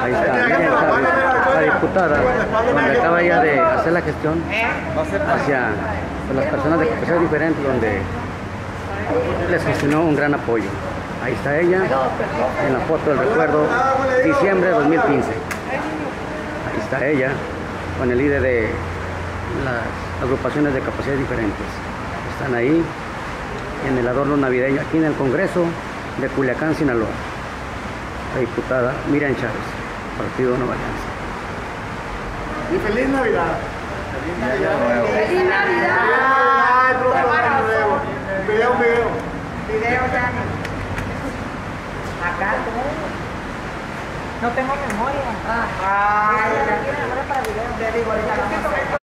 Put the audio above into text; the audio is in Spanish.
Ahí está, Miriam Chávez, la diputada, donde acaba ya de hacer la gestión hacia pues, las personas de capacidad diferente, donde les gestionó un gran apoyo. Ahí está ella, en la foto del recuerdo, diciembre de 2015. Ahí está ella, con el líder de las agrupaciones de capacidades diferentes. Están ahí, en el adorno navideño, aquí en el Congreso de Culiacán, Sinaloa. La diputada Miriam Chávez, partido no alcanza. Y feliz Navidad. Feliz Navidad. Feliz Navidad. Video, video. Video, Acá No tengo memoria. Ah, ah, para video. Digo